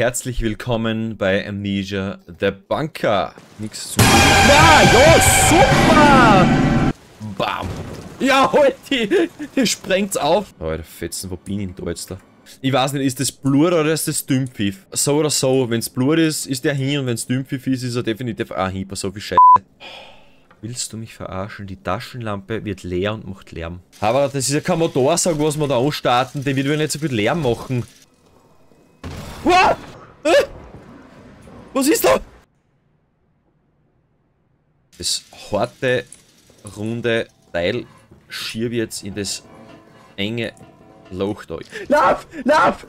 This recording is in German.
herzlich willkommen bei Amnesia The Bunker. Nix zu Ja, ja, super! Bam! Ja, halt die! Hier sprengt's auf! Alter, Fetzen, wo bin ich denn da jetzt da? Ich weiß nicht, ist das Blut oder ist das Dümpfiff? So oder so, wenn's Blut ist, ist der hin und wenn's Dümpfiff ist, ist er definitiv auch hin, so viel Scheiße. Willst du mich verarschen? Die Taschenlampe wird leer und macht Lärm. Aber das ist ja kein Motorsag, was wir da anstarten. Der wird ja nicht so viel Lärm machen. Wow! Äh? Was ist da? Das harte, runde Teil schiebe jetzt in das enge Loch da. Lauf! Lauf!